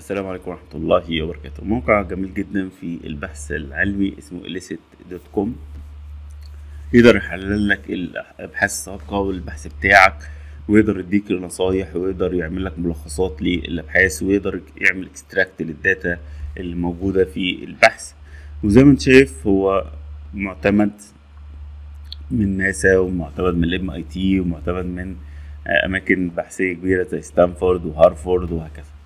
السلام عليكم ورحمة الله وبركاته. موقع جميل جدا في البحث العلمي اسمه elicit.com يقدر يحلل لك الأبحاث السابقة والبحث بتاعك ويقدر يديك نصايح ويقدر يعمل لك ملخصات للأبحاث ويقدر يعمل extract لل data اللي موجودة في البحث. وزي ما انت شايف هو معتمد من ناسا ومعتمد من ال MIT ومعتمد من أماكن بحثية كبيرة زي ستانفورد وهارفارد وهكذا.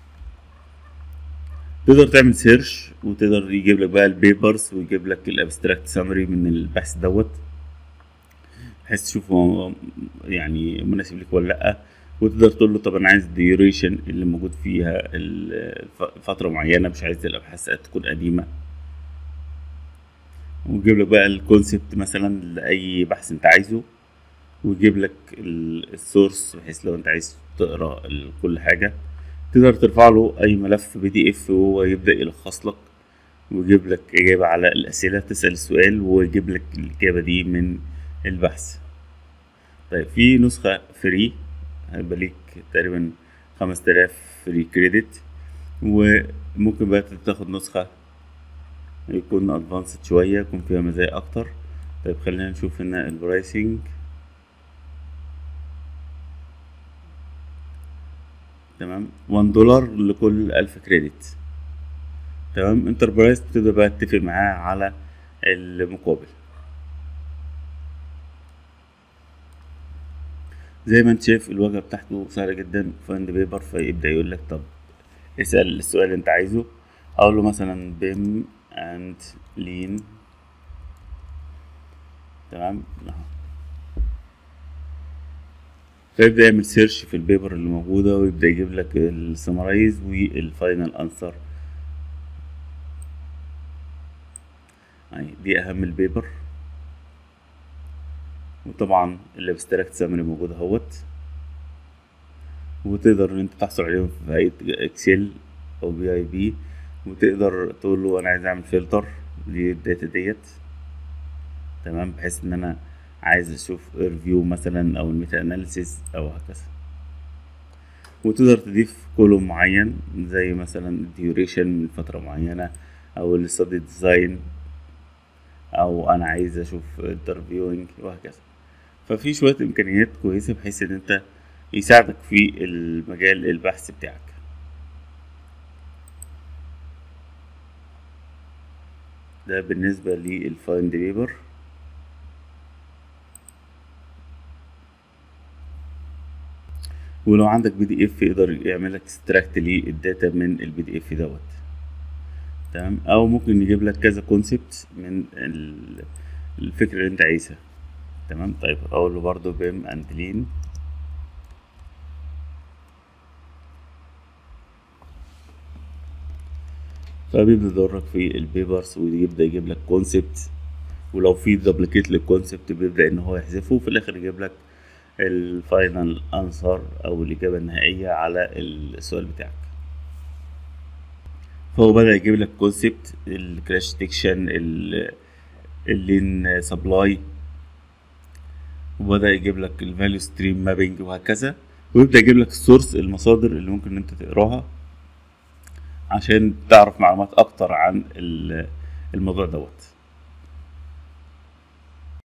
تقدر تعمل search وتقدر يجيب لك بقى ال papers ويجيب لك ال abstract summary من البحث دوت. بحيث تشوف هو يعني مناسب لك ولا لأ. وتقدر تقول له طب أنا عايز ال duration اللي موجود فيها فترة معينة مش عايز الأبحاث تكون قديمة. ويجيب لك بقى ال concept مثلا لأي بحث أنت عايزه. ويجيب لك ال source بحيث لو أنت عايز تقرأ كل حاجة. تقدر ترفع له أي ملف PDF وهو يبدأ يلخص لك ويجيب لك إجابة على الأسئلة تسأل السؤال ويجيب لك الإجابة دي من البحث. طيب في نسخة free هيبقى ليك تقريبا تلاف free credit وممكن بقى تاخد نسخة يكون advanced شوية يكون فيها مزايا أكتر. طيب خلينا نشوف هنا ال pricing تمام؟ 1 دولار لكل ألف credit تمام؟ enterprise بتبدأ بقى تتفق معاه على المقابل. زي ما انت شايف الواجهة بتاعته سهلة جدا. find paper فيبدأ يقول لك طب اسأل السؤال اللي انت عايزه. أقول له مثلا BIM and lean تمام؟ فيبدأ يعمل search في ال paper اللي موجودة ويبدأ يجيب لك ال summarize وال final answer يعني دي أهم ال paper وطبعا ال abstract summary موجود أهوت. وتقدر إن أنت تحصل عليهم في هيئة Excel أو بي اي بي وتقدر تقول له أنا عايز أعمل filter لل data ديت. تمام؟ بحيث إن أنا عايز أشوف review مثلا أو ال meta analysis أو هكذا. وتقدر تضيف column معين زي مثلا ال duration من فترة معينة أو ال study design أو أنا عايز أشوف interviewing وهكذا. ففي شوية إمكانيات كويسة بحيث إن أنت يساعدك في المجال البحث بتاعك. ده بالنسبة لل find paper ولو عندك PDF يقدر يعمل لك extract لل data من ال PDF دوت. تمام؟ أو ممكن يجيب لك كذا concept من الفكرة اللي أنت عايزها. تمام؟ طيب أقول له برضو BIM and lean فبيبدأ يدورك في ال papers ويبدأ يجيب لك concept ولو في duplicate لل concept بيبدأ إن هو يحذفه وفي الآخر يجيب لك ال final answer أو الإجابة النهائية على السؤال بتاعك. فهو بدأ يجيب لك concept ال clash detection ال lean supply وبدأ يجيب لك ال value stream mapping وهكذا. ويبدأ يجيب لك ال source المصادر اللي ممكن أنت تقراها عشان تعرف معلومات أكتر عن الموضوع دوت.